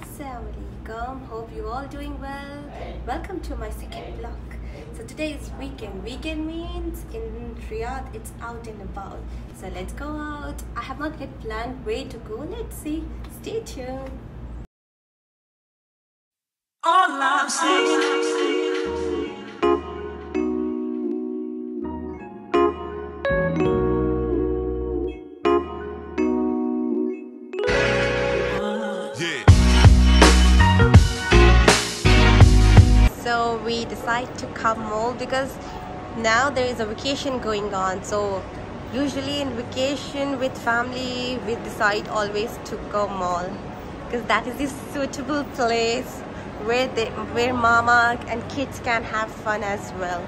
Assalamualaikum. Hope you all doing well. Welcome to my second vlog. So today is weekend. Weekend means in Riyadh it's out and about. So let's go out. I have not yet planned where to go. Let's see. Stay tuned. All I'm saying. Yeah. So we decide to come mall because now there is a vacation going on. So usually in vacation with family we decide always to go mall because that is the suitable place where where mama and kids can have fun as well.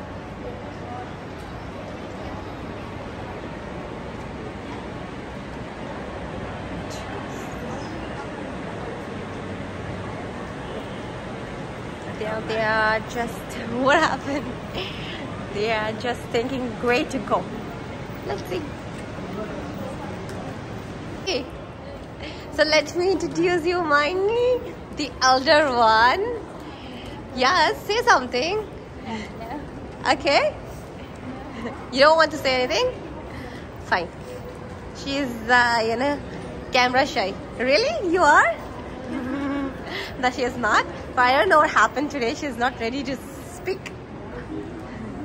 They are, they are just what happened? They are just thinking great to go. Let's see. Okay. So let me introduce you, Miney, the elder one. Yes, say something. Okay. You don't want to say anything? Fine. She's, uh, you know, camera shy. Really? You are? no, she is not. But I don't know what happened today. She is not ready to speak.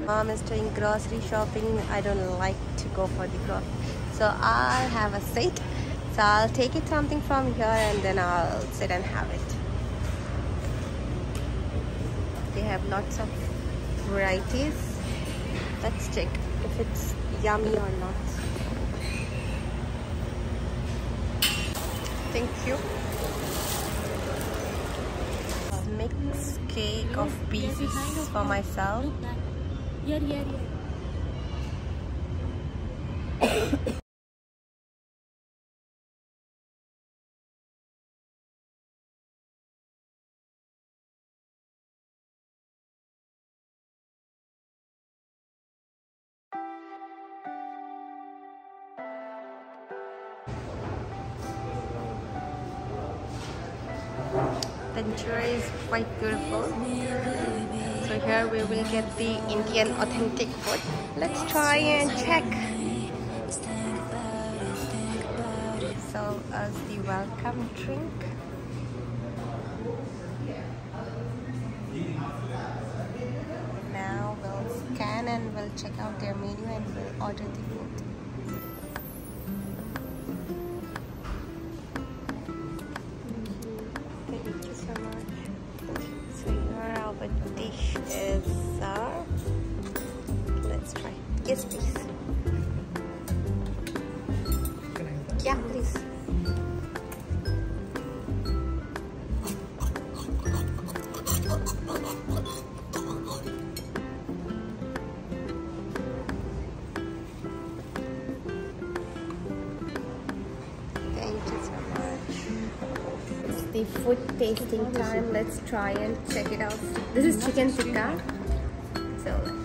Mom is doing grocery shopping. I don't like to go for the grocery. So I'll have a seat. So I'll take it something from here and then I'll sit and have it. They have lots of varieties. Let's check if it's yummy or not. Thank you. Cake of pieces for myself. Interior is quite beautiful. So here we will get the Indian authentic food. Let's try and check. So as the welcome drink. Now we'll scan and we'll check out their menu and we'll order the food. Yes, please. Yeah, please. Thank you so much. It's the food tasting time. Let's try and check it out. This is chicken tikka. So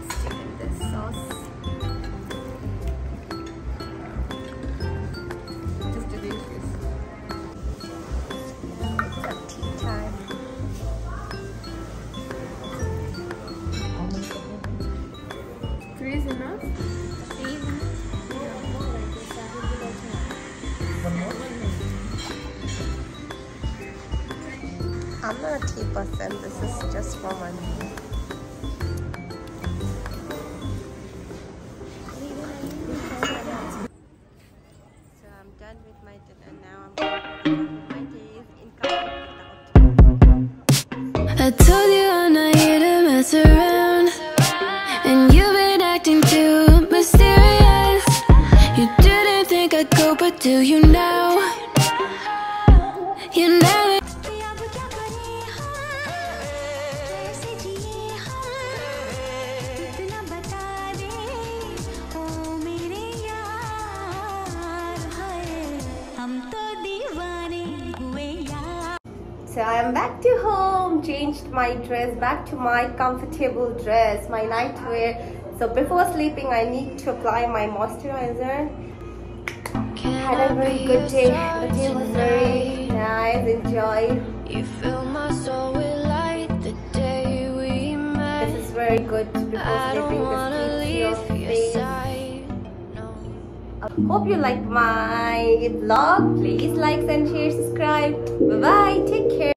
I'm not a tea person. This is just for my meal. So I'm done with my dinner now. I'm my day is incomplete. I told you I'm not here to mess around do you now? You never So I am back to home, changed my dress back to my comfortable dress, my nightwear. So before sleeping, I need to apply my moisturizer. Had a very good day. The day was very nice. Enjoy. You fill my soul with light the day we met. This is very good I sleeping. This keeps your face. No. Hope you like my vlog. Please like and share, subscribe. Bye bye. Take care.